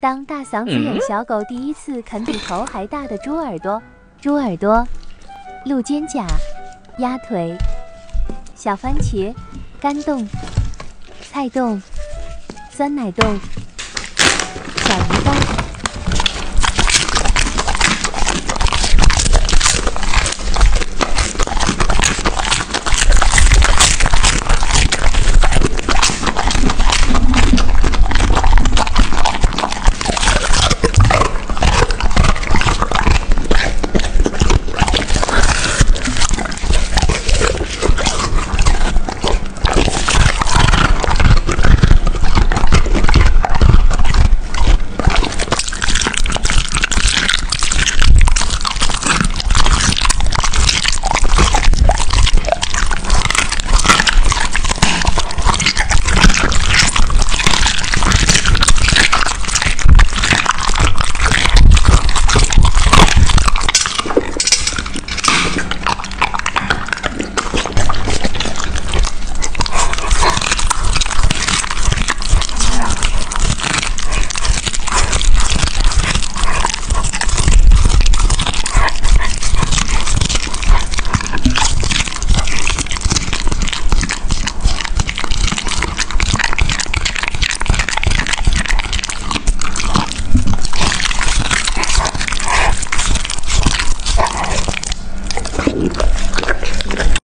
当大嗓子眼小狗第一次啃比头还大的猪耳朵猪耳朵鹿肩甲鸭腿小番茄干冻菜冻酸奶冻小鱼干